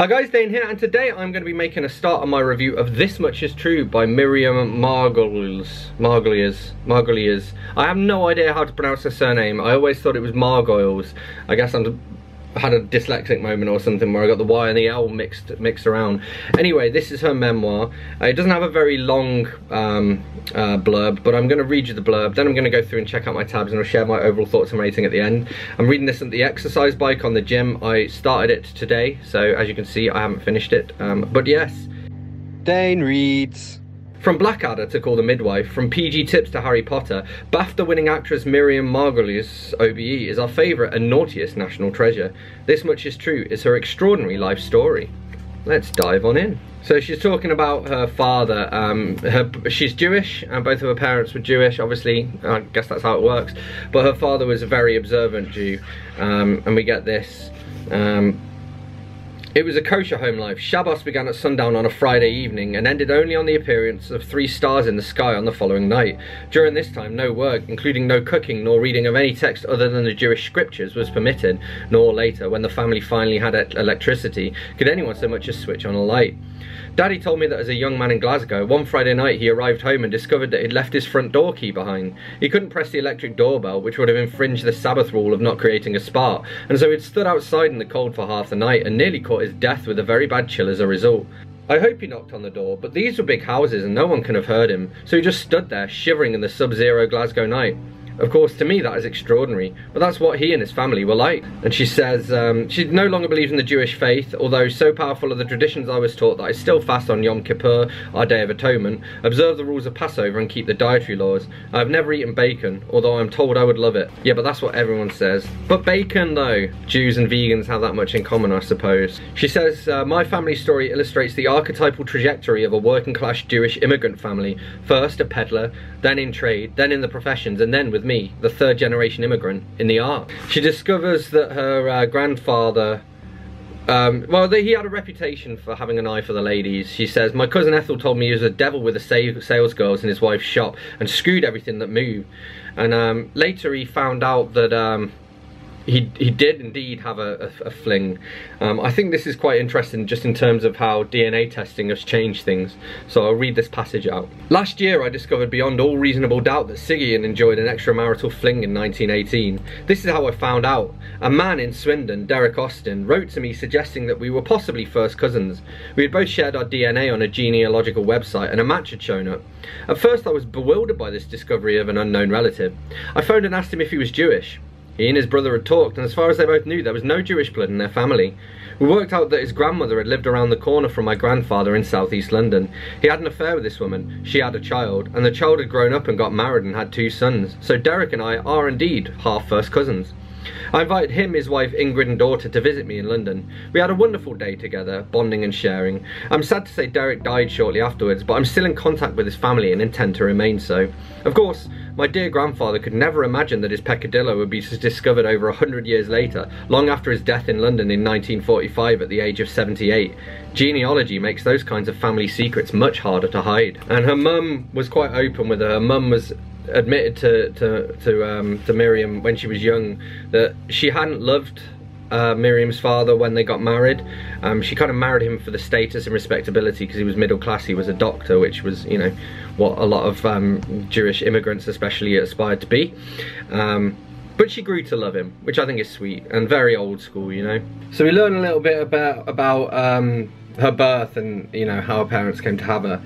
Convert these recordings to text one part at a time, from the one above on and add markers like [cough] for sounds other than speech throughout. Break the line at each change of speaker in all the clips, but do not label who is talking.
Hi guys, Dane here, and today I'm going to be making a start on my review of This Much Is True by Miriam Margolyes. Margoliers. Margoliers. I have no idea how to pronounce her surname. I always thought it was Margoyles. I guess I'm had a dyslexic moment or something where I got the Y and the L mixed mixed around. Anyway, this is her memoir. Uh, it doesn't have a very long um, uh, blurb, but I'm going to read you the blurb. Then I'm going to go through and check out my tabs and I'll share my overall thoughts and rating at the end. I'm reading this at the exercise bike on the gym. I started it today, so as you can see, I haven't finished it. Um, but yes,
Dane reads.
From Blackadder to Call the Midwife, from PG Tips to Harry Potter, BAFTA-winning actress Miriam Margolyes OBE is our favourite and naughtiest national treasure. This much is true, it's her extraordinary life story. Let's dive on in. So she's talking about her father. Um, her, she's Jewish, and both of her parents were Jewish. Obviously, I guess that's how it works. But her father was a very observant Jew, um, and we get this. Um, it was a kosher home life. Shabbos began at sundown on a Friday evening and ended only on the appearance of three stars in the sky on the following night. During this time, no work, including no cooking nor reading of any text other than the Jewish scriptures, was permitted, nor later, when the family finally had electricity, could anyone so much as switch on a light. Daddy told me that as a young man in Glasgow, one Friday night he arrived home and discovered that he'd left his front door key behind. He couldn't press the electric doorbell, which would have infringed the Sabbath rule of not creating a spark, and so he'd stood outside in the cold for half the night and nearly caught his death with a very bad chill as a result. I hope he knocked on the door, but these were big houses and no one can have heard him, so he just stood there shivering in the sub-zero Glasgow night. Of course, to me that is extraordinary, but that's what he and his family were like. And she says um, she no longer believes in the Jewish faith, although so powerful are the traditions I was taught that I still fast on Yom Kippur, our Day of Atonement, observe the rules of Passover and keep the dietary laws. I have never eaten bacon, although I'm told I would love it. Yeah, but that's what everyone says. But bacon though, Jews and vegans have that much in common I suppose. She says, uh, my family story illustrates the archetypal trajectory of a working class Jewish immigrant family. First a peddler, then in trade, then in the professions, and then with me, the third generation immigrant, in the art. She discovers that her uh, grandfather um, well, he had a reputation for having an eye for the ladies. She says, my cousin Ethel told me he was a devil with the sales girls in his wife's shop and screwed everything that moved. And um, later he found out that um, he, he did indeed have a, a, a fling. Um, I think this is quite interesting just in terms of how DNA testing has changed things. So I'll read this passage out. Last year I discovered beyond all reasonable doubt that Siggy enjoyed an extramarital fling in 1918. This is how I found out. A man in Swindon, Derek Austin, wrote to me suggesting that we were possibly first cousins. We had both shared our DNA on a genealogical website and a match had shown up. At first I was bewildered by this discovery of an unknown relative. I phoned and asked him if he was Jewish. He and his brother had talked, and as far as they both knew, there was no Jewish blood in their family. We worked out that his grandmother had lived around the corner from my grandfather in southeast London. He had an affair with this woman, she had a child, and the child had grown up and got married and had two sons. So Derek and I are indeed half first cousins. I invited him, his wife Ingrid and daughter to visit me in London. We had a wonderful day together, bonding and sharing. I'm sad to say Derek died shortly afterwards, but I'm still in contact with his family and intend to remain so. Of course, my dear grandfather could never imagine that his peccadillo would be discovered over a hundred years later, long after his death in London in 1945 at the age of 78. Genealogy makes those kinds of family secrets much harder to hide. And her mum was quite open with her. Her mum was admitted to to to, um, to Miriam when she was young that she hadn't loved uh, Miriam's father when they got married. Um, she kind of married him for the status and respectability because he was middle class. He was a doctor, which was you know what a lot of um, Jewish immigrants especially aspired to be. Um, but she grew to love him, which I think is sweet and very old school, you know. So we learn a little bit about about um, her birth and you know how her parents came to have her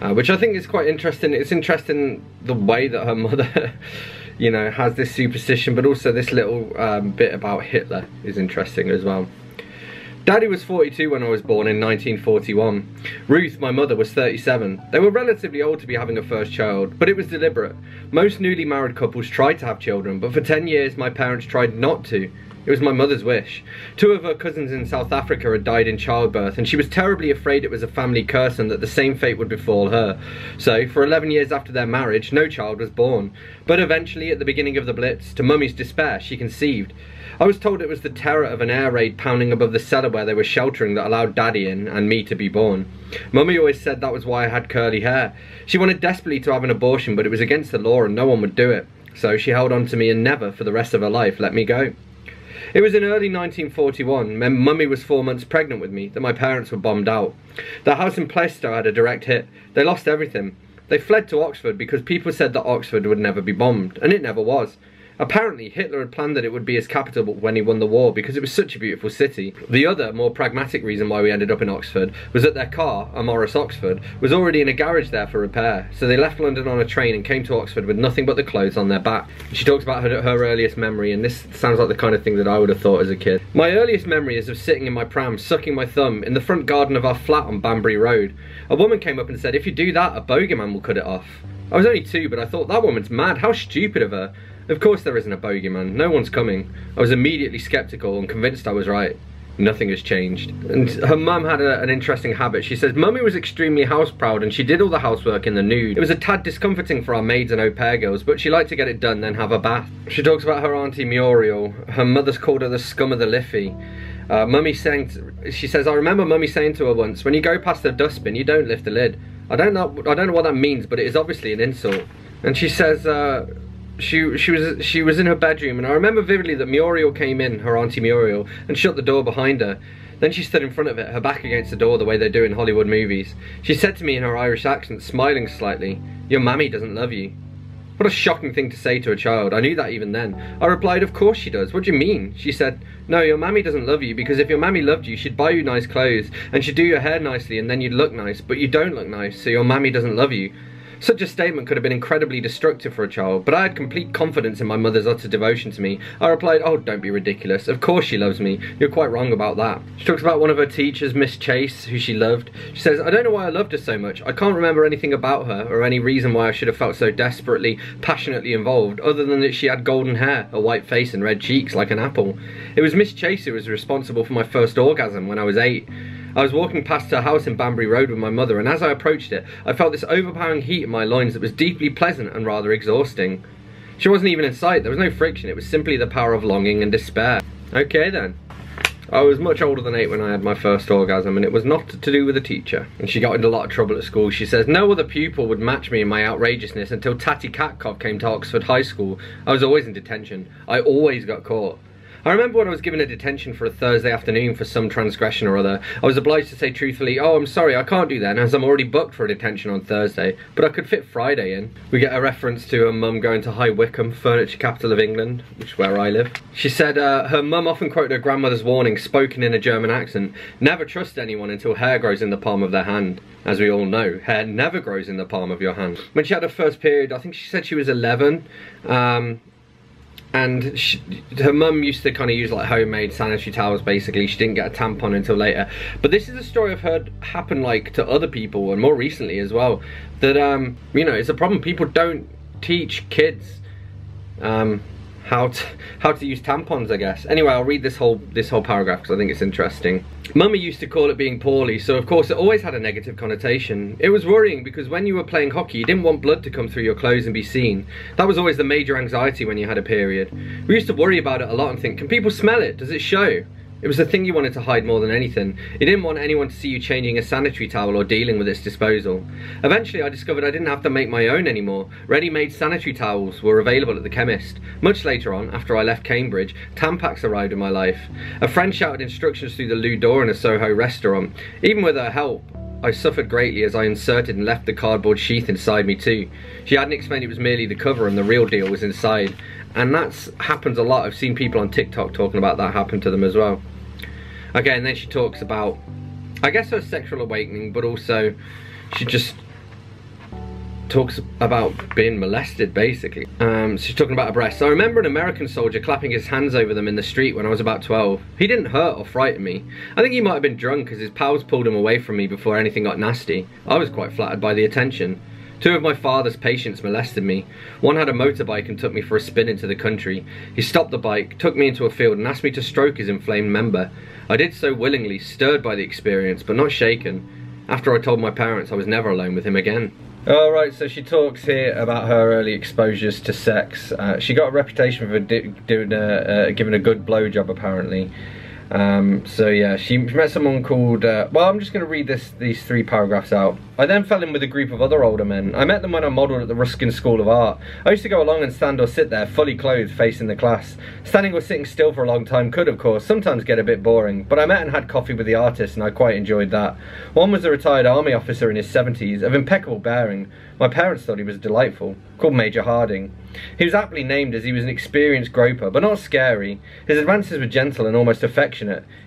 uh, which I think is quite interesting. It's interesting the way that her mother, [laughs] you know, has this superstition, but also this little um, bit about Hitler is interesting as well. Daddy was 42 when I was born in 1941. Ruth, my mother, was 37. They were relatively old to be having a first child, but it was deliberate. Most newly married couples tried to have children, but for 10 years my parents tried not to. It was my mother's wish. Two of her cousins in South Africa had died in childbirth, and she was terribly afraid it was a family curse and that the same fate would befall her. So, for 11 years after their marriage, no child was born. But eventually, at the beginning of the Blitz, to Mummy's despair, she conceived. I was told it was the terror of an air raid pounding above the cellar where they were sheltering that allowed Daddy in and me to be born. Mummy always said that was why I had curly hair. She wanted desperately to have an abortion, but it was against the law and no one would do it. So she held on to me and never, for the rest of her life, let me go. It was in early 1941, when mummy was four months pregnant with me, that my parents were bombed out. The house in Plaistow had a direct hit. They lost everything. They fled to Oxford because people said that Oxford would never be bombed, and it never was. Apparently, Hitler had planned that it would be his capital when he won the war because it was such a beautiful city. The other, more pragmatic reason why we ended up in Oxford was that their car, a Morris Oxford, was already in a garage there for repair, so they left London on a train and came to Oxford with nothing but the clothes on their back. She talks about her, her earliest memory, and this sounds like the kind of thing that I would have thought as a kid. My earliest memory is of sitting in my pram, sucking my thumb, in the front garden of our flat on Banbury Road. A woman came up and said, if you do that, a bogeyman will cut it off. I was only two, but I thought, that woman's mad, how stupid of her. Of course there isn't a bogeyman, no one's coming. I was immediately sceptical and convinced I was right. Nothing has changed. And her mum had a, an interesting habit. She says, Mummy was extremely house proud and she did all the housework in the nude. It was a tad discomforting for our maids and au pair girls, but she liked to get it done, then have a bath. She talks about her auntie Muriel. Her mother's called her the scum of the Liffey. Uh, mummy saying, to, she says, I remember mummy saying to her once, when you go past the dustbin, you don't lift the lid. I don't know, I don't know what that means, but it is obviously an insult. And she says, uh, she she was she was in her bedroom and I remember vividly that Muriel came in, her auntie Muriel, and shut the door behind her. Then she stood in front of it, her back against the door the way they do in Hollywood movies. She said to me in her Irish accent, smiling slightly, Your mammy doesn't love you. What a shocking thing to say to a child. I knew that even then. I replied, Of course she does. What do you mean? She said, No, your mammy doesn't love you because if your mammy loved you, she'd buy you nice clothes and she'd do your hair nicely and then you'd look nice, but you don't look nice, so your mammy doesn't love you. Such a statement could have been incredibly destructive for a child, but I had complete confidence in my mother's utter devotion to me. I replied, oh, don't be ridiculous. Of course she loves me. You're quite wrong about that. She talks about one of her teachers, Miss Chase, who she loved. She says, I don't know why I loved her so much. I can't remember anything about her or any reason why I should have felt so desperately, passionately involved, other than that she had golden hair, a white face and red cheeks like an apple. It was Miss Chase who was responsible for my first orgasm when I was eight. I was walking past her house in Banbury Road with my mother, and as I approached it, I felt this overpowering heat in my loins that was deeply pleasant and rather exhausting. She wasn't even in sight, there was no friction, it was simply the power of longing and despair. Okay then. I was much older than eight when I had my first orgasm, and it was not to do with a teacher. And she got into a lot of trouble at school. She says, no other pupil would match me in my outrageousness until Tatty Katkov came to Oxford High School. I was always in detention. I always got caught. I remember when I was given a detention for a Thursday afternoon for some transgression or other, I was obliged to say truthfully, oh, I'm sorry, I can't do that, as I'm already booked for a detention on Thursday, but I could fit Friday in. We get a reference to a mum going to High Wycombe, furniture capital of England, which is where I live. She said uh, her mum often quoted her grandmother's warning, spoken in a German accent, never trust anyone until hair grows in the palm of their hand. As we all know, hair never grows in the palm of your hand. When she had her first period, I think she said she was 11, um, and she, her mum used to kind of use like homemade sanitary towels basically. She didn't get a tampon until later. But this is a story i've heard happen like to other people and more recently as well that um you know it's a problem. People don't teach kids um how to how to use tampons I guess. Anyway I'll read this whole this whole paragraph because I think it's interesting. Mummy used to call it being poorly so of course it always had a negative connotation. It was worrying because when you were playing hockey you didn't want blood to come through your clothes and be seen. That was always the major anxiety when you had a period. We used to worry about it a lot and think can people smell it? Does it show it was the thing you wanted to hide more than anything. You didn't want anyone to see you changing a sanitary towel or dealing with its disposal. Eventually I discovered I didn't have to make my own anymore. Ready-made sanitary towels were available at the chemist. Much later on, after I left Cambridge, Tampax arrived in my life. A friend shouted instructions through the loo door in a Soho restaurant. Even with her help, I suffered greatly as I inserted and left the cardboard sheath inside me too. She hadn't explained it was merely the cover and the real deal was inside and that's happens a lot. I've seen people on TikTok talking about that happen to them as well. Okay, and then she talks about, I guess her sexual awakening, but also she just talks about being molested basically. Um, she's talking about her breasts. I remember an American soldier clapping his hands over them in the street when I was about 12. He didn't hurt or frighten me. I think he might have been drunk as his pals pulled him away from me before anything got nasty. I was quite flattered by the attention. Two of my father's patients molested me. One had a motorbike and took me for a spin into the country. He stopped the bike, took me into a field and asked me to stroke his inflamed member. I did so willingly, stirred by the experience, but not shaken. After I told my parents I was never alone with him again. Alright, so she talks here about her early exposures to sex. Uh, she got a reputation for doing a, uh, giving a good blowjob apparently. Um, so yeah, she met someone called. Uh, well, I'm just going to read this these three paragraphs out. I then fell in with a group of other older men. I met them when I modelled at the Ruskin School of Art. I used to go along and stand or sit there, fully clothed, facing the class. Standing or sitting still for a long time could, of course, sometimes get a bit boring. But I met and had coffee with the artists, and I quite enjoyed that. One was a retired army officer in his 70s, of impeccable bearing. My parents thought he was delightful, called Major Harding. He was aptly named as he was an experienced groper, but not scary. His advances were gentle and almost affectionate.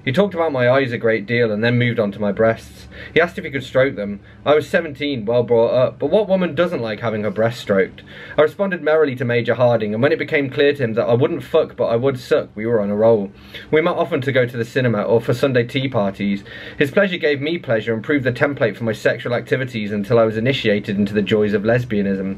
He talked about my eyes a great deal and then moved on to my breasts. He asked if he could stroke them. I was 17, well brought up, but what woman doesn't like having her breast stroked? I responded merrily to Major Harding, and when it became clear to him that I wouldn't fuck but I would suck, we were on a roll. We met often to go to the cinema or for Sunday tea parties. His pleasure gave me pleasure and proved the template for my sexual activities until I was initiated into the joys of lesbianism.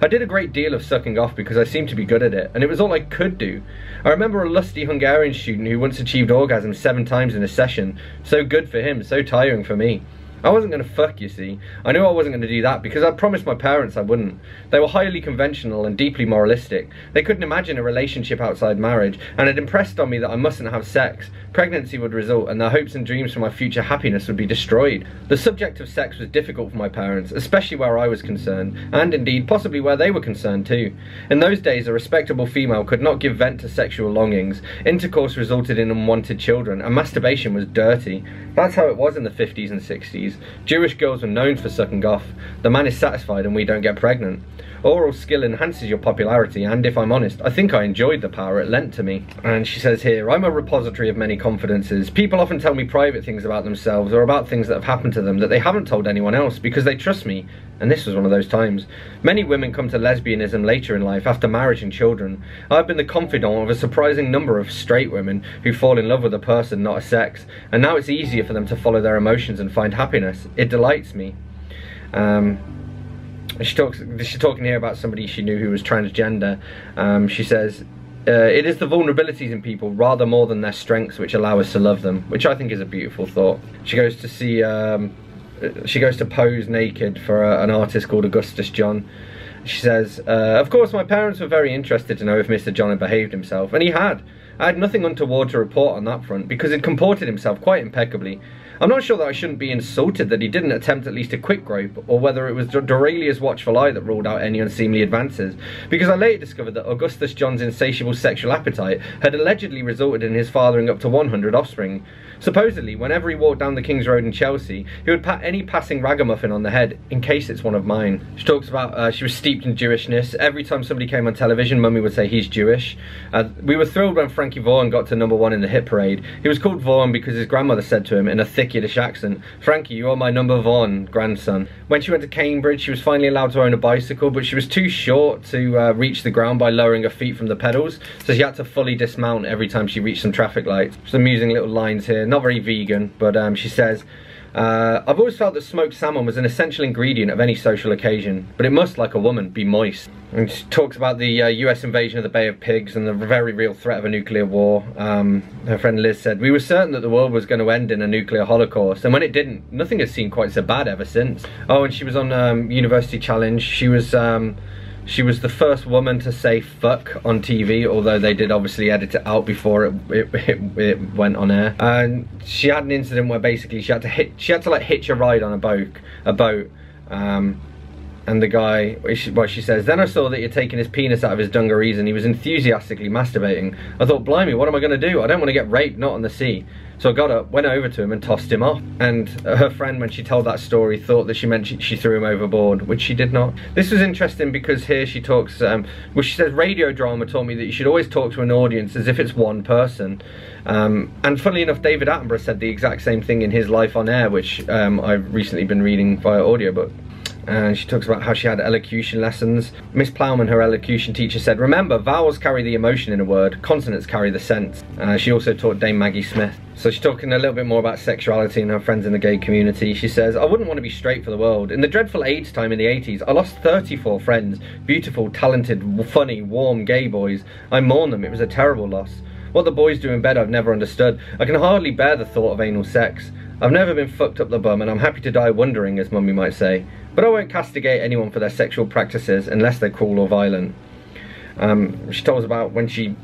I did a great deal of sucking off because I seemed to be good at it, and it was all I could do. I remember a lusty Hungarian student who once achieved orgasm seven times in a session. So good for him, so tiring for me. I wasn't going to fuck, you see. I knew I wasn't going to do that because I promised my parents I wouldn't. They were highly conventional and deeply moralistic. They couldn't imagine a relationship outside marriage, and it impressed on me that I mustn't have sex. Pregnancy would result, and their hopes and dreams for my future happiness would be destroyed. The subject of sex was difficult for my parents, especially where I was concerned, and indeed possibly where they were concerned too. In those days, a respectable female could not give vent to sexual longings. Intercourse resulted in unwanted children, and masturbation was dirty. That's how it was in the 50s and 60s. Jewish girls are known for sucking off. The man is satisfied and we don't get pregnant. Oral skill enhances your popularity, and if I'm honest, I think I enjoyed the power it lent to me. And she says here, I'm a repository of many confidences. People often tell me private things about themselves or about things that have happened to them that they haven't told anyone else because they trust me. And this was one of those times. Many women come to lesbianism later in life after marriage and children. I've been the confidant of a surprising number of straight women who fall in love with a person, not a sex, and now it's easier for them to follow their emotions and find happiness. It delights me. Um, she talks. She's talking here about somebody she knew who was transgender. Um, she says. Uh, it is the vulnerabilities in people rather more than their strengths which allow us to love them, which I think is a beautiful thought. She goes to see, um, she goes to pose naked for a, an artist called Augustus John. She says, uh, Of course, my parents were very interested to know if Mr. John had behaved himself, and he had. I had nothing untoward to report on that front because he'd comported himself quite impeccably. I'm not sure that I shouldn't be insulted that he didn't attempt at least a quick grope, or whether it was Dorelia's watchful eye that ruled out any unseemly advances, because I later discovered that Augustus John's insatiable sexual appetite had allegedly resulted in his fathering up to 100 offspring. Supposedly, whenever he walked down the King's Road in Chelsea, he would pat any passing ragamuffin on the head, in case it's one of mine. She talks about uh, she was steeped in Jewishness. Every time somebody came on television, Mummy would say he's Jewish. Uh, we were thrilled when Frankie Vaughan got to number one in the hit parade. He was called Vaughan because his grandmother said to him in a thick Yiddish accent, Frankie, you are my number one grandson. When she went to Cambridge, she was finally allowed to own a bicycle, but she was too short to uh, reach the ground by lowering her feet from the pedals, so she had to fully dismount every time she reached some traffic lights. Some amusing little lines here not very vegan, but um, she says, uh, I've always felt that smoked salmon was an essential ingredient of any social occasion, but it must, like a woman, be moist. And she talks about the uh, US invasion of the Bay of Pigs and the very real threat of a nuclear war. Um, her friend Liz said, We were certain that the world was going to end in a nuclear holocaust, and when it didn't, nothing has seemed quite so bad ever since. Oh, and she was on um, University Challenge. She was. Um, she was the first woman to say fuck on TV, although they did obviously edit it out before it, it, it, it, went on air. And she had an incident where basically she had to hit, she had to like hitch a ride on a boat, a boat. Um, and the guy, well, she says, then I saw that you're taking his penis out of his dungarees and he was enthusiastically masturbating. I thought, blimey, what am I going to do? I don't want to get raped, not on the sea. So I got up, went over to him and tossed him off. And her friend, when she told that story, thought that she meant she, she threw him overboard, which she did not. This was interesting because here she talks, um, well she says radio drama taught me that you should always talk to an audience as if it's one person. Um, and funnily enough, David Attenborough said the exact same thing in his Life on Air, which um, I've recently been reading via audiobook and she talks about how she had elocution lessons. Miss Plowman, her elocution teacher, said, Remember, vowels carry the emotion in a word, consonants carry the sense. Uh, she also taught Dame Maggie Smith. So she's talking a little bit more about sexuality and her friends in the gay community. She says, I wouldn't want to be straight for the world. In the dreadful AIDS time in the 80s, I lost 34 friends. Beautiful, talented, funny, warm gay boys. I mourn them. It was a terrible loss. What the boys do in bed I've never understood. I can hardly bear the thought of anal sex. I've never been fucked up the bum and I'm happy to die wondering, as mummy might say. But I won't castigate anyone for their sexual practices unless they're cruel or violent. Um, she told us about when she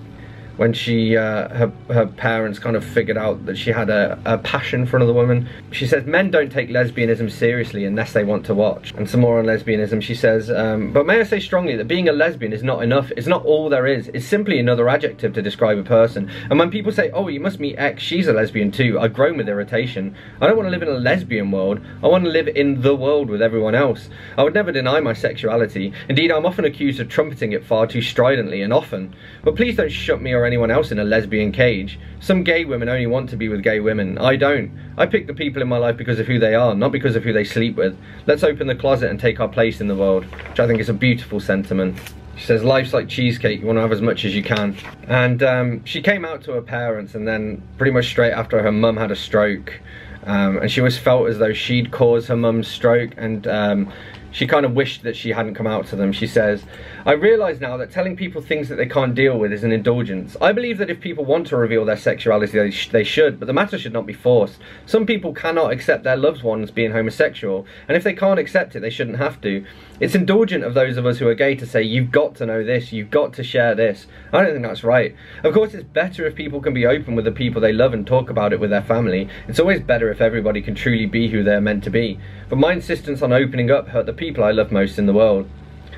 when she uh, her her parents kind of figured out that she had a, a passion for another woman. She says men don't take lesbianism seriously unless they want to watch. And some more on lesbianism. She says, um, but may I say strongly that being a lesbian is not enough. It's not all there is. It's simply another adjective to describe a person. And when people say, oh, you must meet X, she's a lesbian too, I've grown with irritation. I don't want to live in a lesbian world. I want to live in the world with everyone else. I would never deny my sexuality. Indeed, I'm often accused of trumpeting it far too stridently and often. But please don't shut me anyone else in a lesbian cage. Some gay women only want to be with gay women. I don't. I pick the people in my life because of who they are, not because of who they sleep with. Let's open the closet and take our place in the world, which I think is a beautiful sentiment. She says, life's like cheesecake, you want to have as much as you can. And um, she came out to her parents and then pretty much straight after her mum had a stroke. Um, and she always felt as though she'd caused her mum's stroke and um, she kind of wished that she hadn't come out to them. She says, I realise now that telling people things that they can't deal with is an indulgence. I believe that if people want to reveal their sexuality, they, sh they should, but the matter should not be forced. Some people cannot accept their loved ones being homosexual, and if they can't accept it, they shouldn't have to. It's indulgent of those of us who are gay to say, you've got to know this, you've got to share this. I don't think that's right. Of course, it's better if people can be open with the people they love and talk about it with their family. It's always better if everybody can truly be who they're meant to be. But my insistence on opening up hurt the people I love most in the world.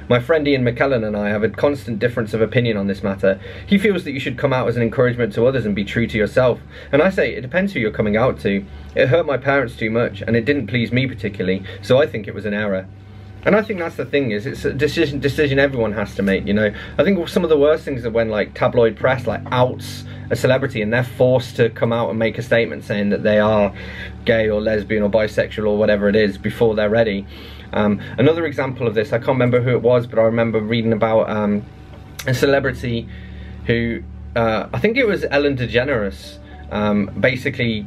My friend Ian McKellen and I have a constant difference of opinion on this matter. He feels that you should come out as an encouragement to others and be true to yourself. And I say, it depends who you're coming out to. It hurt my parents too much, and it didn't please me particularly, so I think it was an error. And I think that's the thing is it's a decision decision everyone has to make, you know. I think some of the worst things are when like tabloid press like outs a celebrity and they're forced to come out and make a statement saying that they are gay or lesbian or bisexual or whatever it is before they're ready. Um, another example of this, I can't remember who it was, but I remember reading about um, a celebrity who, uh, I think it was Ellen DeGeneres, um, basically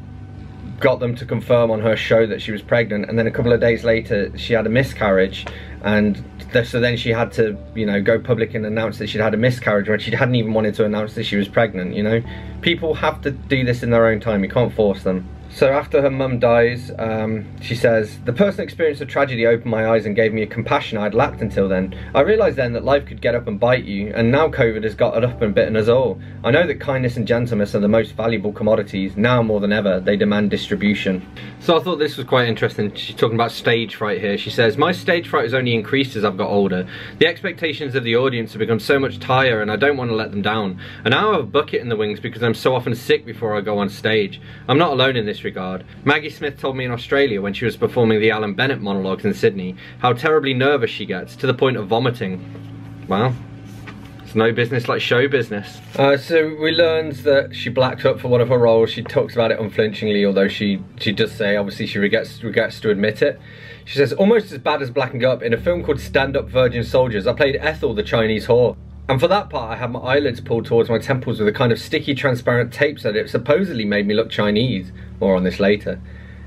got them to confirm on her show that she was pregnant and then a couple of days later she had a miscarriage and th so then she had to you know go public and announce that she'd had a miscarriage when she hadn't even wanted to announce that she was pregnant you know? People have to do this in their own time you can't force them so after her mum dies, um, she says, The personal experience of tragedy opened my eyes and gave me a compassion I'd lacked until then. I realised then that life could get up and bite you, and now COVID has got up and bitten us all. I know that kindness and gentleness are the most valuable commodities. Now more than ever, they demand distribution. So I thought this was quite interesting. She's talking about stage fright here. She says, My stage fright has only increased as I've got older. The expectations of the audience have become so much higher and I don't want to let them down. And now I have a bucket in the wings because I'm so often sick before I go on stage. I'm not alone in this disregard. Maggie Smith told me in Australia when she was performing the Alan Bennett monologues in Sydney how terribly nervous she gets to the point of vomiting. Well, it's no business like show business. Uh, so we learned that she blacked up for one of her roles. She talks about it unflinchingly, although she, she does say obviously she regrets, regrets to admit it. She says, almost as bad as blacking up, in a film called Stand Up Virgin Soldiers, I played Ethel the Chinese whore. And for that part, I had my eyelids pulled towards my temples with a kind of sticky, transparent tape so that it supposedly made me look Chinese. More on this later.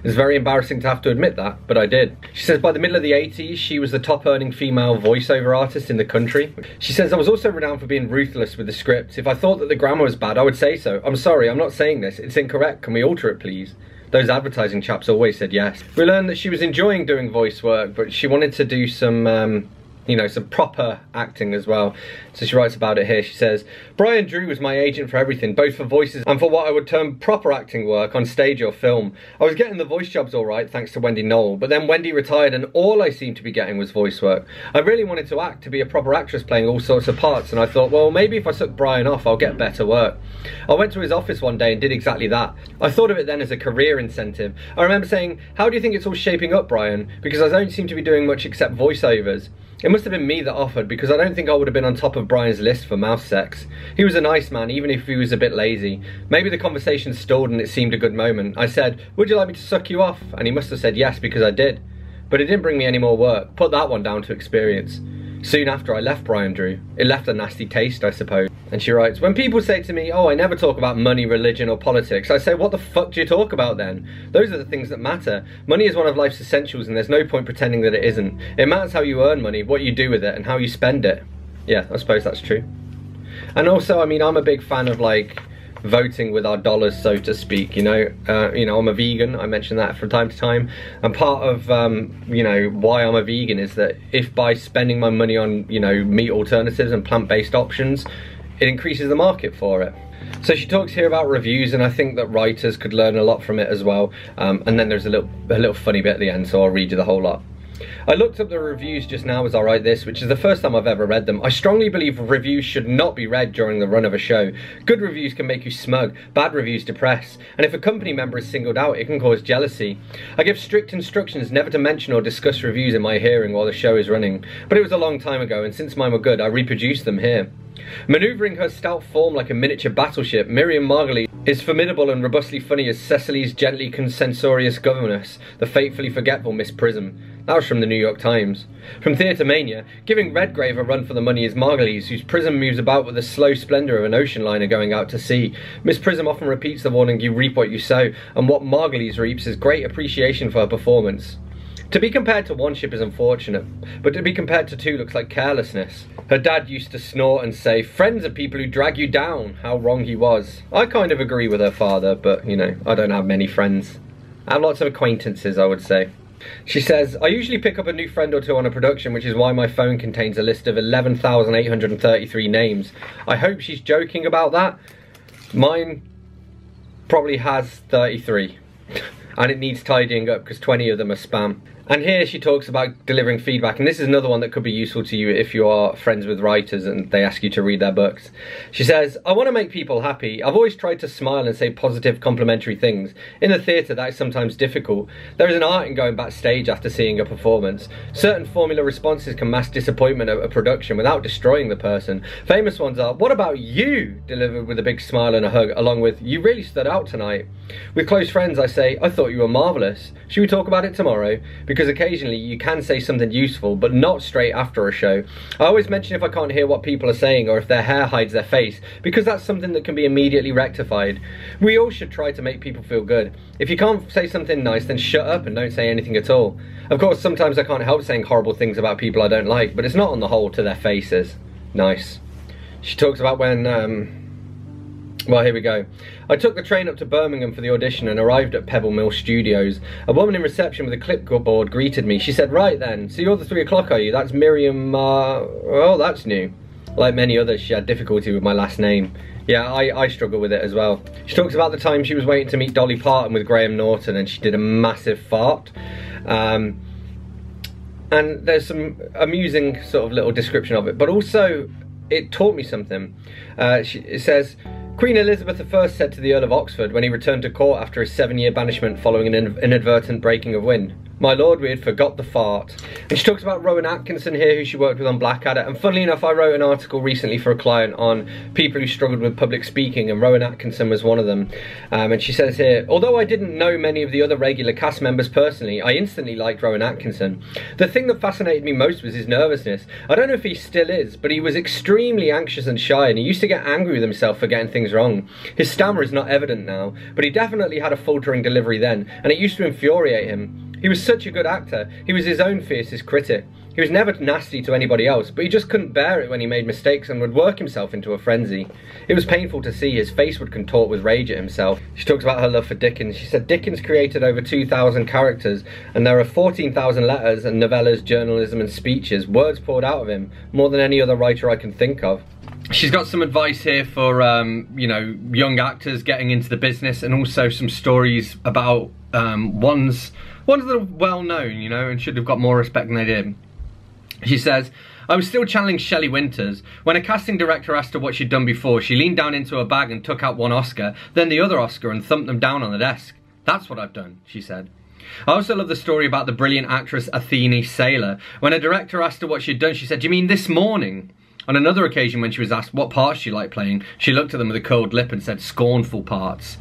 It's very embarrassing to have to admit that, but I did. She says by the middle of the 80s, she was the top earning female voiceover artist in the country. She says, I was also renowned for being ruthless with the script. If I thought that the grammar was bad, I would say so. I'm sorry, I'm not saying this. It's incorrect. Can we alter it, please? Those advertising chaps always said yes. We learned that she was enjoying doing voice work, but she wanted to do some um, you know, some proper acting as well. So she writes about it here. She says, Brian Drew was my agent for everything, both for voices and for what I would term proper acting work on stage or film. I was getting the voice jobs all right, thanks to Wendy Knoll, but then Wendy retired and all I seemed to be getting was voice work. I really wanted to act, to be a proper actress playing all sorts of parts, and I thought, well, maybe if I took Brian off, I'll get better work. I went to his office one day and did exactly that. I thought of it then as a career incentive. I remember saying, how do you think it's all shaping up, Brian? Because I don't seem to be doing much except voiceovers. It must have been me that offered because I don't think I would have been on top of Brian's list for mouth sex. He was a nice man, even if he was a bit lazy. Maybe the conversation stalled and it seemed a good moment. I said, would you like me to suck you off? And he must have said yes because I did. But it didn't bring me any more work. Put that one down to experience. Soon after I left Brian Drew. It left a nasty taste, I suppose. And she writes, When people say to me, oh, I never talk about money, religion, or politics, I say, what the fuck do you talk about then? Those are the things that matter. Money is one of life's essentials, and there's no point pretending that it isn't. It matters how you earn money, what you do with it, and how you spend it. Yeah, I suppose that's true. And also, I mean, I'm a big fan of like voting with our dollars, so to speak. You know, uh, you know, I'm a vegan. I mention that from time to time, and part of um, you know why I'm a vegan is that if by spending my money on you know meat alternatives and plant-based options, it increases the market for it. So she talks here about reviews, and I think that writers could learn a lot from it as well. Um, and then there's a little, a little funny bit at the end, so I'll read you the whole lot. I looked up the reviews just now as I write this, which is the first time I've ever read them. I strongly believe reviews should not be read during the run of a show. Good reviews can make you smug, bad reviews depress, and if a company member is singled out, it can cause jealousy. I give strict instructions never to mention or discuss reviews in my hearing while the show is running, but it was a long time ago, and since mine were good, I reproduced them here. Manoeuvring her stout form like a miniature battleship, Miriam Margolyes is formidable and robustly funny as Cecily's gently consensorious governess, the fatefully forgetful Miss Prism. That was from the New York Times. From TheaterMania, giving Redgrave a run for the money is Margolyes, whose Prism moves about with the slow splendour of an ocean liner going out to sea. Miss Prism often repeats the warning, you reap what you sow, and what Margolyes reaps is great appreciation for her performance. To be compared to one ship is unfortunate, but to be compared to two looks like carelessness. Her dad used to snort and say, friends are people who drag you down, how wrong he was. I kind of agree with her father, but you know, I don't have many friends. I have lots of acquaintances, I would say. She says, I usually pick up a new friend or two on a production, which is why my phone contains a list of 11,833 names. I hope she's joking about that. Mine probably has 33. [laughs] and it needs tidying up because 20 of them are spam. And here she talks about delivering feedback, and this is another one that could be useful to you if you are friends with writers and they ask you to read their books. She says, I want to make people happy. I've always tried to smile and say positive, complimentary things. In the theatre, that is sometimes difficult. There is an art in going backstage after seeing a performance. Certain formula responses can mask disappointment at a production without destroying the person. Famous ones are, What about you? delivered with a big smile and a hug, along with, You really stood out tonight. With close friends, I say, I thought you were marvellous. Should we talk about it tomorrow? Because occasionally you can say something useful, but not straight after a show. I always mention if I can't hear what people are saying or if their hair hides their face, because that's something that can be immediately rectified. We all should try to make people feel good. If you can't say something nice, then shut up and don't say anything at all. Of course, sometimes I can't help saying horrible things about people I don't like, but it's not on the whole to their faces. Nice. She talks about when, um, well, here we go. I took the train up to Birmingham for the audition and arrived at Pebble Mill Studios. A woman in reception with a clipboard greeted me. She said, right then, so you're the three o'clock, are you? That's Miriam, uh, oh, that's new. Like many others, she had difficulty with my last name. Yeah, I, I struggle with it as well. She talks about the time she was waiting to meet Dolly Parton with Graham Norton and she did a massive fart. Um, and there's some amusing sort of little description of it, but also it taught me something. Uh, she, it says, Queen Elizabeth I said to the Earl of Oxford when he returned to court after his seven-year banishment following an inadvertent breaking of wind, my lord, we had forgot the fart. And she talks about Rowan Atkinson here, who she worked with on Blackadder. And funnily enough, I wrote an article recently for a client on people who struggled with public speaking, and Rowan Atkinson was one of them. Um, and she says here, although I didn't know many of the other regular cast members personally, I instantly liked Rowan Atkinson. The thing that fascinated me most was his nervousness. I don't know if he still is, but he was extremely anxious and shy, and he used to get angry with himself for getting things wrong. His stammer is not evident now, but he definitely had a faltering delivery then, and it used to infuriate him. He was such a good actor. He was his own fiercest critic. He was never nasty to anybody else, but he just couldn't bear it when he made mistakes and would work himself into a frenzy. It was painful to see. His face would contort with rage at himself. She talks about her love for Dickens. She said Dickens created over 2,000 characters, and there are 14,000 letters and novellas, journalism, and speeches, words poured out of him, more than any other writer I can think of. She's got some advice here for, um, you know, young actors getting into the business and also some stories about um, one's ones that are well known, you know, and should have got more respect than they did. She says, I was still channeling Shelley Winters. When a casting director asked her what she'd done before, she leaned down into her bag and took out one Oscar, then the other Oscar and thumped them down on the desk. That's what I've done, she said. I also love the story about the brilliant actress Athene Seyler. When a director asked her what she'd done, she said, Do you mean this morning? On another occasion, when she was asked what parts she liked playing, she looked at them with a curled lip and said, Scornful parts.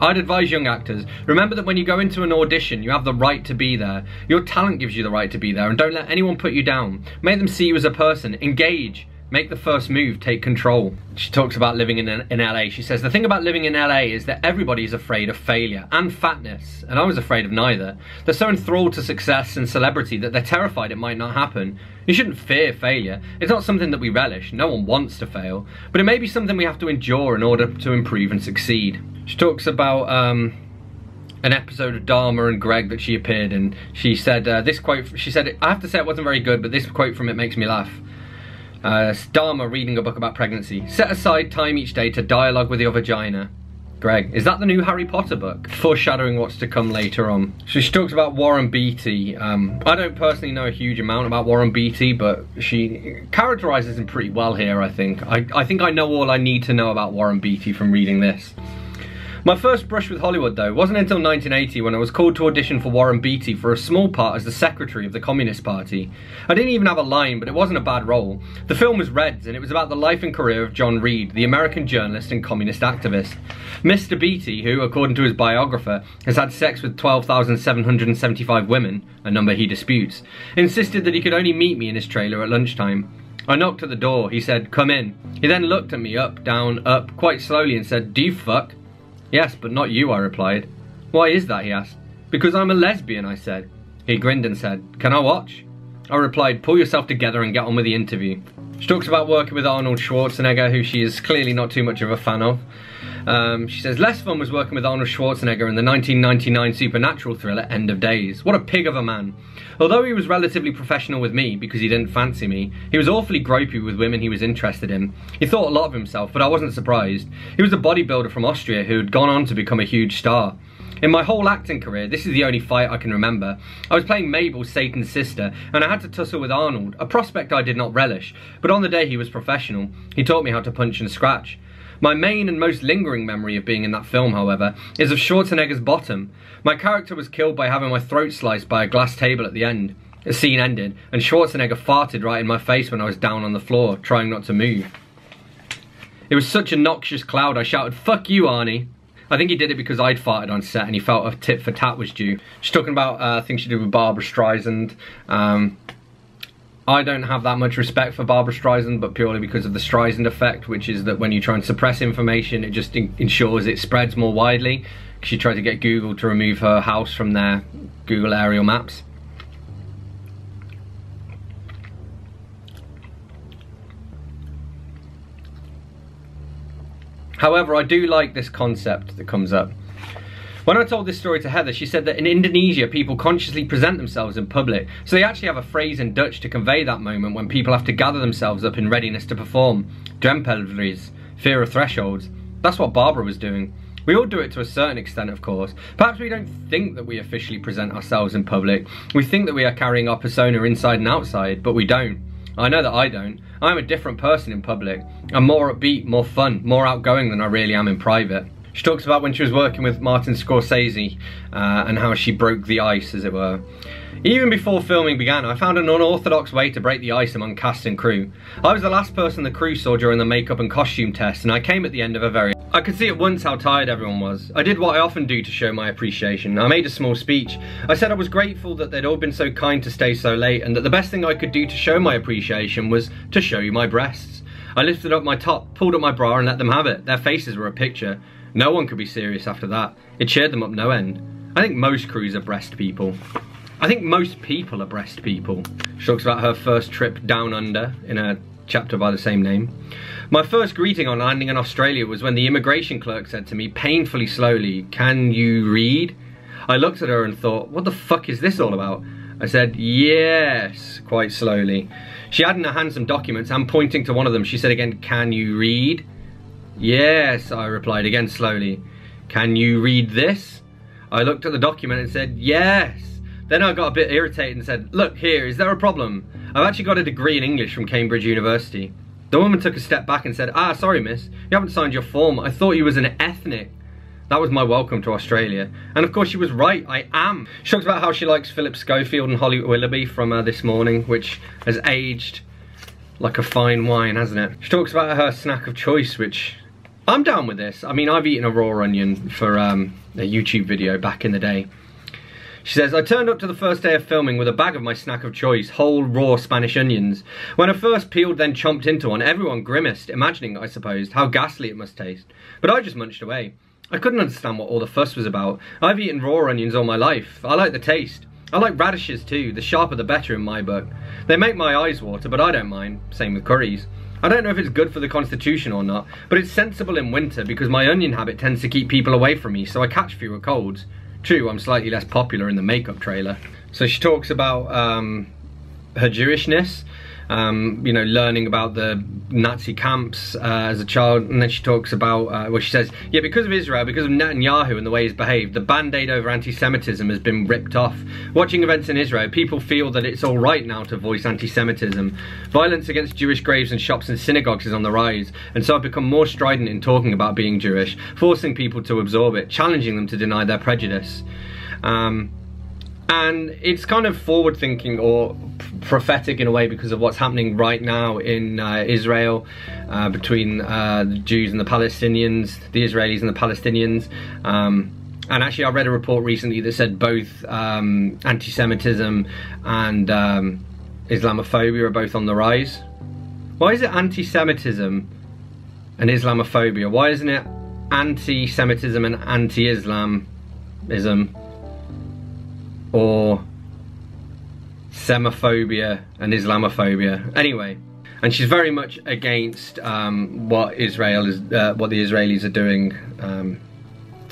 I'd advise young actors, remember that when you go into an audition, you have the right to be there. Your talent gives you the right to be there, and don't let anyone put you down. Make them see you as a person. Engage. Make the first move, take control. She talks about living in, in LA. She says, the thing about living in LA is that everybody is afraid of failure and fatness, and I was afraid of neither. They're so enthralled to success and celebrity that they're terrified it might not happen. You shouldn't fear failure. It's not something that we relish. No one wants to fail. But it may be something we have to endure in order to improve and succeed. She talks about um, an episode of Dharma and Greg that she appeared in. She said uh, this quote. She said, "I have to say it wasn't very good, but this quote from it makes me laugh." Uh, Dharma reading a book about pregnancy. Set aside time each day to dialogue with your vagina. Greg, is that the new Harry Potter book? Foreshadowing what's to come later on. So she talks about Warren Beatty. Um, I don't personally know a huge amount about Warren Beatty, but she characterizes him pretty well here, I think. I, I think I know all I need to know about Warren Beatty from reading this. My first brush with Hollywood, though, wasn't until 1980 when I was called to audition for Warren Beatty for a small part as the secretary of the Communist Party. I didn't even have a line, but it wasn't a bad role. The film was Reds, and it was about the life and career of John Reed, the American journalist and communist activist. Mr. Beatty, who, according to his biographer, has had sex with 12,775 women, a number he disputes, insisted that he could only meet me in his trailer at lunchtime. I knocked at the door. He said, come in. He then looked at me up, down, up, quite slowly and said, do you fuck? Yes, but not you, I replied. Why is that, he asked. Because I'm a lesbian, I said. He grinned and said, can I watch? I replied, pull yourself together and get on with the interview. She talks about working with Arnold Schwarzenegger, who she is clearly not too much of a fan of. Um, she says, less fun was working with Arnold Schwarzenegger in the 1999 supernatural thriller End of Days. What a pig of a man. Although he was relatively professional with me because he didn't fancy me, he was awfully gropey with women he was interested in. He thought a lot of himself, but I wasn't surprised. He was a bodybuilder from Austria who had gone on to become a huge star. In my whole acting career, this is the only fight I can remember. I was playing Mabel, Satan's sister, and I had to tussle with Arnold, a prospect I did not relish, but on the day he was professional. He taught me how to punch and scratch. My main and most lingering memory of being in that film, however, is of Schwarzenegger's bottom. My character was killed by having my throat sliced by a glass table at the end. The scene ended, and Schwarzenegger farted right in my face when I was down on the floor, trying not to move. It was such a noxious cloud, I shouted, fuck you, Arnie. I think he did it because I'd farted on set and he felt a tit for tat was due. She's talking about uh, things she did with Barbra Streisand. Um, I don't have that much respect for Barbra Streisand, but purely because of the Streisand effect, which is that when you try and suppress information, it just ensures it spreads more widely. She tried to get Google to remove her house from their Google aerial maps. However, I do like this concept that comes up. When I told this story to Heather, she said that in Indonesia, people consciously present themselves in public. So they actually have a phrase in Dutch to convey that moment when people have to gather themselves up in readiness to perform. Drempelvrees, fear of thresholds. That's what Barbara was doing. We all do it to a certain extent, of course. Perhaps we don't think that we officially present ourselves in public. We think that we are carrying our persona inside and outside, but we don't. I know that I don't. I'm a different person in public. I'm more upbeat, more fun, more outgoing than I really am in private. She talks about when she was working with Martin Scorsese uh, and how she broke the ice, as it were. Even before filming began, I found an unorthodox way to break the ice among cast and crew. I was the last person the crew saw during the makeup and costume test, and I came at the end of a very... I could see at once how tired everyone was. I did what I often do to show my appreciation. I made a small speech. I said I was grateful that they'd all been so kind to stay so late, and that the best thing I could do to show my appreciation was to show you my breasts. I lifted up my top, pulled up my bra and let them have it. Their faces were a picture. No one could be serious after that. It cheered them up no end. I think most crews are breast people. I think most people are breast people. She talks about her first trip down under in a chapter by the same name. My first greeting on landing in Australia was when the immigration clerk said to me, painfully slowly, can you read? I looked at her and thought, what the fuck is this all about? I said, yes, quite slowly. She had in her hand some documents and pointing to one of them, she said again, can you read? Yes, I replied again slowly. Can you read this? I looked at the document and said, yes. Then I got a bit irritated and said, look here, is there a problem? I've actually got a degree in English from Cambridge University. The woman took a step back and said, ah, sorry miss, you haven't signed your form. I thought you was an ethnic. That was my welcome to Australia. And of course she was right, I am. She talks about how she likes Philip Schofield and Holly Willoughby from uh, This Morning, which has aged like a fine wine, hasn't it? She talks about her snack of choice, which I'm down with this. I mean, I've eaten a raw onion for um, a YouTube video back in the day. She says, I turned up to the first day of filming with a bag of my snack of choice, whole raw Spanish onions. When I first peeled then chomped into one, everyone grimaced, imagining, I suppose, how ghastly it must taste. But I just munched away. I couldn't understand what all the fuss was about. I've eaten raw onions all my life. I like the taste. I like radishes too, the sharper the better in my book. They make my eyes water, but I don't mind. Same with curries. I don't know if it's good for the constitution or not, but it's sensible in winter because my onion habit tends to keep people away from me, so I catch fewer colds. True, I'm slightly less popular in the makeup trailer. So she talks about um, her Jewishness, um, you know, learning about the Nazi camps uh, as a child, and then she talks about, uh, well, she says, yeah, because of Israel, because of Netanyahu and the way he's behaved, the band-aid over anti-Semitism has been ripped off. Watching events in Israel, people feel that it's all right now to voice anti-Semitism. Violence against Jewish graves and shops and synagogues is on the rise, and so I've become more strident in talking about being Jewish, forcing people to absorb it, challenging them to deny their prejudice. Um, and it's kind of forward thinking or prophetic in a way because of what's happening right now in uh, Israel uh, between uh, the Jews and the Palestinians, the Israelis and the Palestinians. Um, and actually, I read a report recently that said both um, anti-Semitism and um, Islamophobia are both on the rise. Why is it anti-Semitism and Islamophobia? Why isn't it anti-Semitism and anti-Islamism? or Semophobia and Islamophobia. Anyway, and she's very much against um, what Israel is, uh, what the Israelis are doing um,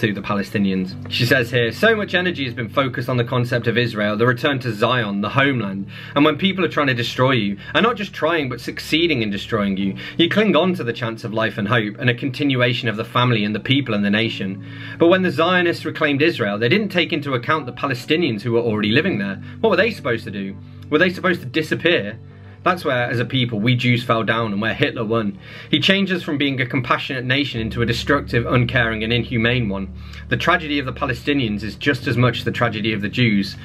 to the Palestinians. She says here, so much energy has been focused on the concept of Israel, the return to Zion, the homeland. And when people are trying to destroy you, and not just trying, but succeeding in destroying you, you cling on to the chance of life and hope and a continuation of the family and the people and the nation. But when the Zionists reclaimed Israel, they didn't take into account the Palestinians who were already living there. What were they supposed to do? Were they supposed to disappear? That's where, as a people, we Jews fell down and where Hitler won. He changed us from being a compassionate nation into a destructive, uncaring and inhumane one. The tragedy of the Palestinians is just as much the tragedy of the Jews.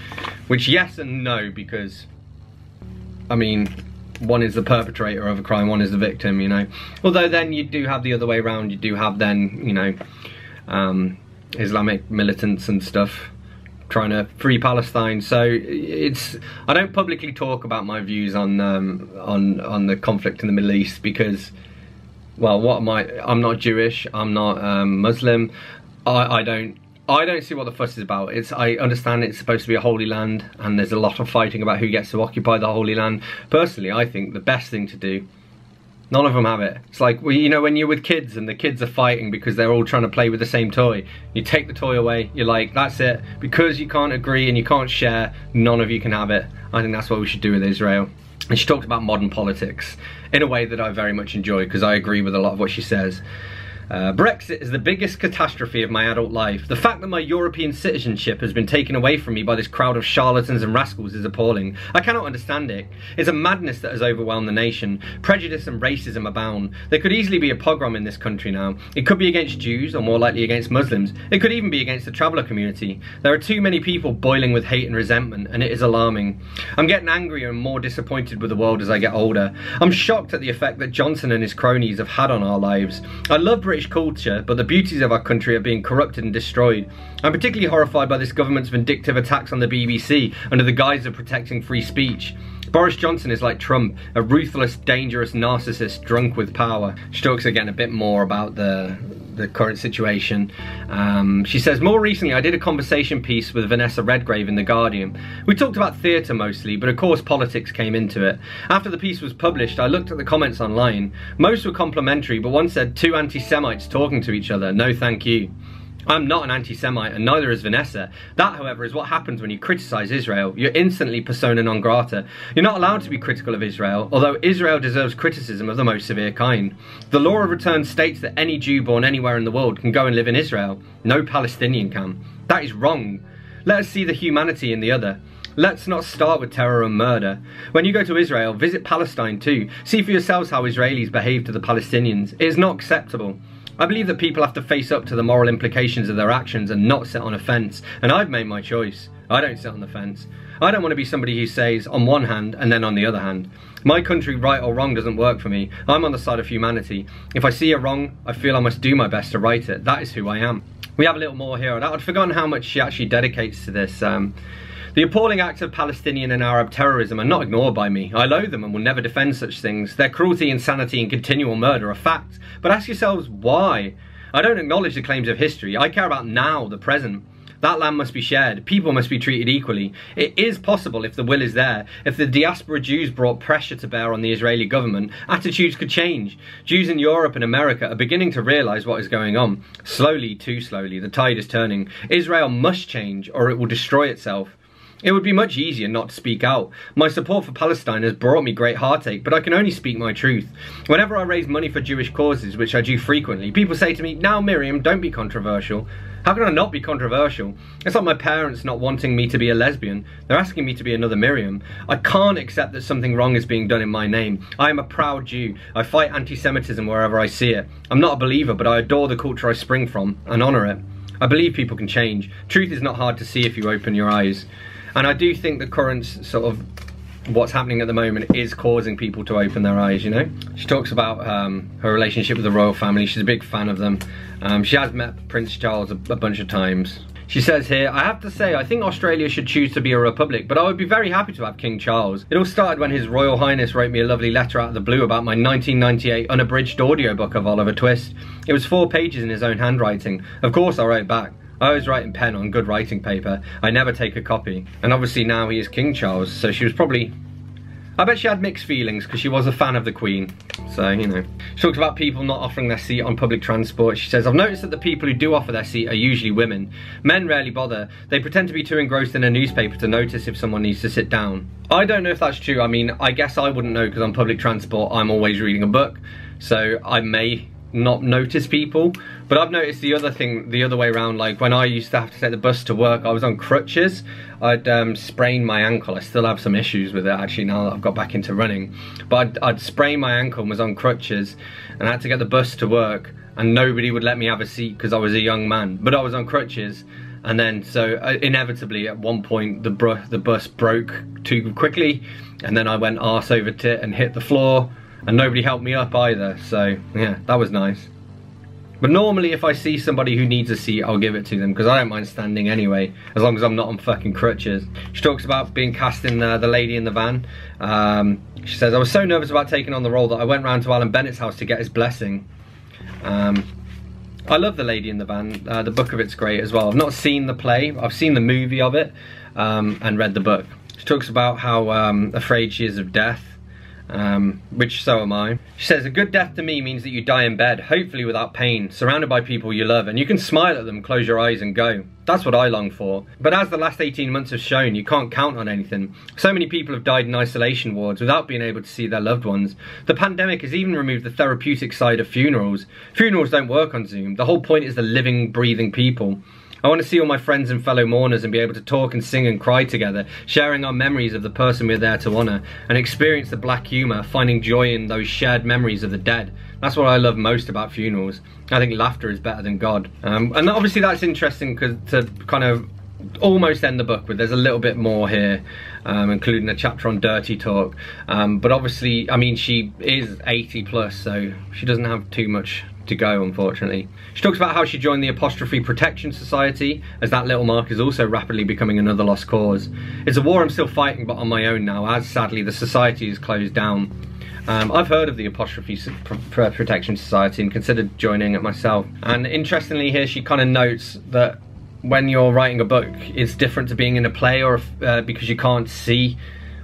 Which yes and no, because, I mean, one is the perpetrator of a crime, one is the victim, you know. Although then you do have the other way around, you do have then, you know, um, Islamic militants and stuff trying to free Palestine. So it's I don't publicly talk about my views on um, on on the conflict in the Middle East because, well, what am I? I'm not Jewish. I'm not um, Muslim. I, I don't. I don't see what the fuss is about. It's I understand it's supposed to be a holy land and there's a lot of fighting about who gets to occupy the holy land. Personally, I think the best thing to do None of them have it. It's like, well, you know, when you're with kids and the kids are fighting because they're all trying to play with the same toy. You take the toy away, you're like, that's it. Because you can't agree and you can't share, none of you can have it. I think that's what we should do with Israel. And she talked about modern politics in a way that I very much enjoy because I agree with a lot of what she says. Uh, Brexit is the biggest catastrophe of my adult life. The fact that my European citizenship has been taken away from me by this crowd of charlatans and rascals is appalling. I cannot understand it. It's a madness that has overwhelmed the nation. Prejudice and racism abound. There could easily be a pogrom in this country now. It could be against Jews, or more likely against Muslims. It could even be against the traveller community. There are too many people boiling with hate and resentment, and it is alarming. I'm getting angrier and more disappointed with the world as I get older. I'm shocked at the effect that Johnson and his cronies have had on our lives. I love British British culture, but the beauties of our country are being corrupted and destroyed. I'm particularly horrified by this government's vindictive attacks on the BBC under the guise of protecting free speech. Boris Johnson is like Trump, a ruthless, dangerous narcissist drunk with power. She talks again a bit more about the the current situation. Um, she says, more recently I did a conversation piece with Vanessa Redgrave in The Guardian. We talked about theatre mostly, but of course politics came into it. After the piece was published, I looked at the comments online. Most were complimentary, but one said, two anti-Semites talking to each other, no thank you. I'm not an anti-Semite and neither is Vanessa. That, however, is what happens when you criticise Israel. You're instantly persona non grata. You're not allowed to be critical of Israel, although Israel deserves criticism of the most severe kind. The law of return states that any Jew born anywhere in the world can go and live in Israel. No Palestinian can. That is wrong. Let us see the humanity in the other. Let's not start with terror and murder. When you go to Israel, visit Palestine too. See for yourselves how Israelis behave to the Palestinians. It is not acceptable. I believe that people have to face up to the moral implications of their actions and not sit on a fence. And I've made my choice. I don't sit on the fence. I don't want to be somebody who says on one hand and then on the other hand. My country, right or wrong, doesn't work for me. I'm on the side of humanity. If I see a wrong, I feel I must do my best to right it. That is who I am. We have a little more here. I'd forgotten how much she actually dedicates to this. Um, the appalling acts of Palestinian and Arab terrorism are not ignored by me. I loathe them and will never defend such things. Their cruelty, insanity and continual murder are facts. But ask yourselves why? I don't acknowledge the claims of history. I care about now, the present. That land must be shared. People must be treated equally. It is possible if the will is there. If the diaspora Jews brought pressure to bear on the Israeli government, attitudes could change. Jews in Europe and America are beginning to realise what is going on. Slowly, too slowly, the tide is turning. Israel must change or it will destroy itself. It would be much easier not to speak out. My support for Palestine has brought me great heartache, but I can only speak my truth. Whenever I raise money for Jewish causes, which I do frequently, people say to me, now Miriam, don't be controversial. How can I not be controversial? It's like my parents not wanting me to be a lesbian. They're asking me to be another Miriam. I can't accept that something wrong is being done in my name. I am a proud Jew. I fight anti-Semitism wherever I see it. I'm not a believer, but I adore the culture I spring from and honour it. I believe people can change. Truth is not hard to see if you open your eyes. And I do think the current sort of what's happening at the moment is causing people to open their eyes, you know? She talks about um, her relationship with the royal family. She's a big fan of them. Um, she has met Prince Charles a, a bunch of times. She says here, I have to say, I think Australia should choose to be a republic, but I would be very happy to have King Charles. It all started when His Royal Highness wrote me a lovely letter out of the blue about my 1998 unabridged audiobook of Oliver Twist. It was four pages in his own handwriting. Of course I wrote back. I always write in pen on good writing paper. I never take a copy. And obviously now he is King Charles, so she was probably... I bet she had mixed feelings because she was a fan of the Queen. So, you know. She talks about people not offering their seat on public transport. She says, I've noticed that the people who do offer their seat are usually women. Men rarely bother. They pretend to be too engrossed in a newspaper to notice if someone needs to sit down. I don't know if that's true. I mean, I guess I wouldn't know because on public transport I'm always reading a book. So I may not notice people. But I've noticed the other thing, the other way around, like when I used to have to take the bus to work, I was on crutches. I'd um, sprain my ankle. I still have some issues with it actually now that I've got back into running. But I'd, I'd sprain my ankle and was on crutches and I had to get the bus to work and nobody would let me have a seat because I was a young man. But I was on crutches and then so uh, inevitably at one point the, the bus broke too quickly and then I went arse over tit and hit the floor and nobody helped me up either so yeah that was nice but normally if I see somebody who needs a seat I'll give it to them because I don't mind standing anyway as long as I'm not on fucking crutches she talks about being cast in uh, the lady in the van um, she says I was so nervous about taking on the role that I went round to Alan Bennett's house to get his blessing um, I love The Lady in the Van. Uh, the book of it's great as well. I've not seen the play. I've seen the movie of it um, and read the book. She talks about how um, afraid she is of death um, which so am I. She says, a good death to me means that you die in bed, hopefully without pain, surrounded by people you love, and you can smile at them, close your eyes and go. That's what I long for. But as the last 18 months have shown, you can't count on anything. So many people have died in isolation wards without being able to see their loved ones. The pandemic has even removed the therapeutic side of funerals. Funerals don't work on Zoom. The whole point is the living, breathing people. I want to see all my friends and fellow mourners and be able to talk and sing and cry together, sharing our memories of the person we're there to honour, and experience the black humour, finding joy in those shared memories of the dead. That's what I love most about funerals. I think laughter is better than God. Um, and obviously that's interesting because to kind of almost end the book with there's a little bit more here um, including a chapter on dirty talk um, but obviously I mean she is 80 plus so she doesn't have too much to go, unfortunately. She talks about how she joined the Apostrophe Protection Society, as that little mark is also rapidly becoming another lost cause. It's a war I'm still fighting, but on my own now, as sadly the society is closed down. Um, I've heard of the Apostrophe Protection Society and considered joining it myself. And interestingly here, she kind of notes that when you're writing a book, it's different to being in a play or uh, because you can't see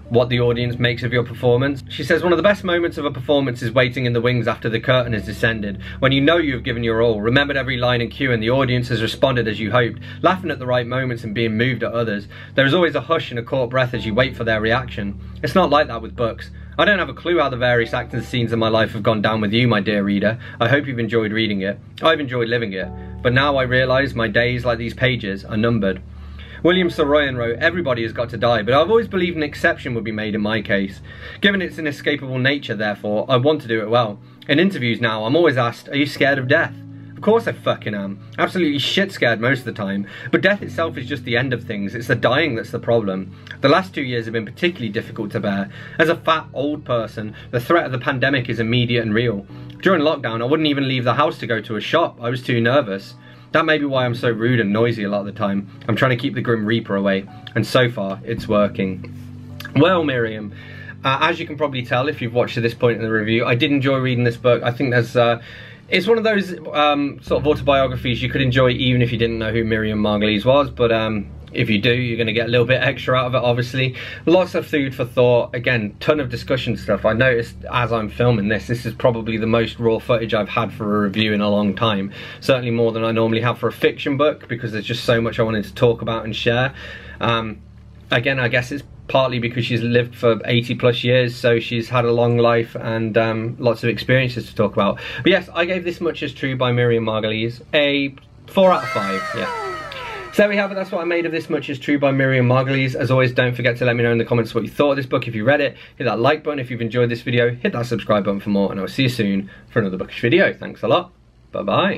what the audience makes of your performance. She says one of the best moments of a performance is waiting in the wings after the curtain has descended, when you know you have given your all, remembered every line and cue and the audience has responded as you hoped, laughing at the right moments and being moved at others. There is always a hush and a caught breath as you wait for their reaction. It's not like that with books. I don't have a clue how the various acting scenes in my life have gone down with you, my dear reader. I hope you've enjoyed reading it. I've enjoyed living it. But now I realise my days, like these pages, are numbered. William Saroyan wrote, everybody has got to die, but I've always believed an exception would be made in my case. Given its inescapable nature, therefore, I want to do it well. In interviews now, I'm always asked, are you scared of death? Of course I fucking am. Absolutely shit scared most of the time. But death itself is just the end of things. It's the dying that's the problem. The last two years have been particularly difficult to bear. As a fat, old person, the threat of the pandemic is immediate and real. During lockdown, I wouldn't even leave the house to go to a shop. I was too nervous. That may be why I'm so rude and noisy a lot of the time. I'm trying to keep the Grim Reaper away, and so far, it's working. Well, Miriam, uh, as you can probably tell if you've watched to this point in the review, I did enjoy reading this book. I think there's... Uh, it's one of those um, sort of autobiographies you could enjoy even if you didn't know who Miriam Margolyes was, but um, if you do, you're going to get a little bit extra out of it, obviously. Lots of food for thought. Again, ton of discussion stuff. I noticed as I'm filming this, this is probably the most raw footage I've had for a review in a long time. Certainly more than I normally have for a fiction book because there's just so much I wanted to talk about and share. Um, again, I guess it's partly because she's lived for 80 plus years, so she's had a long life and um, lots of experiences to talk about. But yes, I gave This Much Is True by Miriam Margolyes a 4 out of 5, yeah. So there we have it, that's what I made of This Much Is True by Miriam Margolyes. As always, don't forget to let me know in the comments what you thought of this book if you read it. Hit that like button if you've enjoyed this video, hit that subscribe button for more, and I'll see you soon for another bookish video. Thanks a lot, bye bye.